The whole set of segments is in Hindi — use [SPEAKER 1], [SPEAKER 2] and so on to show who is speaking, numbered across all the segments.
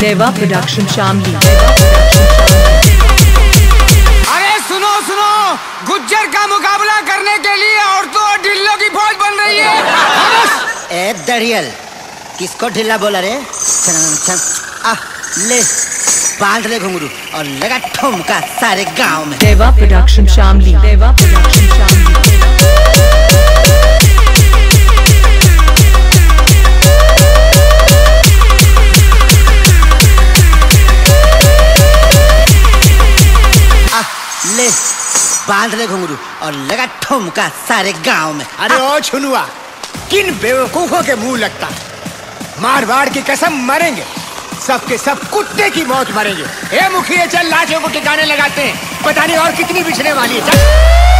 [SPEAKER 1] देवा प्रोडक्शन शामली
[SPEAKER 2] अरे सुनो सुनो। गुज्जर का मुकाबला करने के लिए औरतों और ढिल्लों की फौज बन रही है।
[SPEAKER 3] ए दरियल किसको ढिल्ला बोला रे? आ ले बाँध ले घुंगरू और लगा ठुमका सारे गाँव में।
[SPEAKER 1] देवा प्रोडक्शन शामली देवा प्रोडक्शन शामली
[SPEAKER 3] बाँध ले घुंगरू और लगा ठुमका सारे गाँव में।
[SPEAKER 4] अरे ओ छुनुआ किन बेवकूफों के मुँह लगता? मारवाड़ की कसम मरेंगे सबके सब कुत्ते की मौत मरेंगे। ए मुखिया चल लाशों को ठिकाने लगाते हैं। पता नहीं और कितनी बिछने वाली है। चल।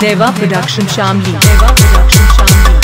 [SPEAKER 1] देवा प्रोडक्शन शामली देवा प्रोडक्शन शामली